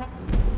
Okay.